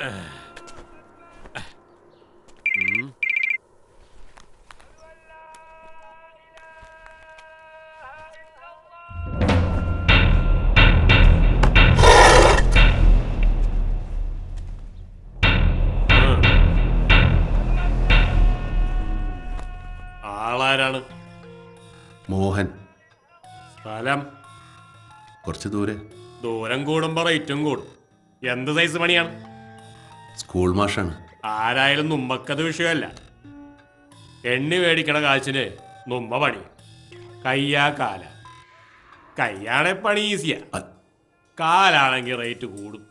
മോഹൻ. സ്ഥലം? കുറച്ച് ദൂരെ. ദൂരം കൂടുമ്പോ റേറ്റും കൂടും. എന്ത് സൈസ് പണിയാണ്? സ്കൂൾ മാഷാണ്. ആരായാലും നുമ്മക്കത് വിഷയമല്ല. എണ്ണി മേടിക്കണ കാശിന് നുമ്മ പണി. കയ്യാ കാല. കയ്യാണെ പണി ഈസിയാ. കാലാണെങ്കിൽ റേറ്റ് കൂടും.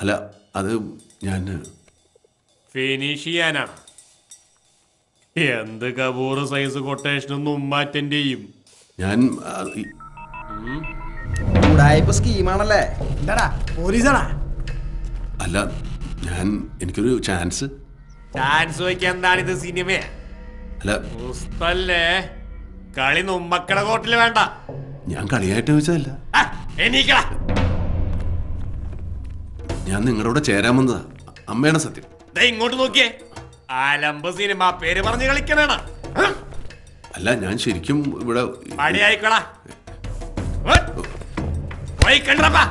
അല്ല അത് ഞാൻ ഫിനിഷ് ചെയ്യാനാണ്. എന്ത് കപൂർ സൈസ് കൊട്ടേഷനും നുമ്മ അറ്റൻഡ് ചെയ്യും. ഞാൻ സ്കീമാണല്ലേ എന്താടാ പോലീസാണാ അല്ല ഞാൻ എനിക്കൊരു ചാൻസ് ചാൻസ് വയ്ക്കാൻ എന്താണിത് സിനിമയെ അല്ല. ഉസ്തല്ലേ കളി നുമ്മക്കട കോട്ടിൽ വേണ്ട. ഞാൻ കളിയായിട്ട് ചോദിച്ചതല്ല. എണീക്കടാ. ഞാൻ നിങ്ങളുടെ ചേരാൻ വന്നതാ. അമ്മയാണ് സത്യം. ഇങ്ങോട്ട് നോക്കിയേ. ആലമ്പ സിനിമ പേര് പറഞ്ഞ് കളിക്കണേണ അല്ല ഞാൻ ശരിക്കും ഇവിടെ പണിയായിക്കോളാ പോയി കണ്ടപ്പാ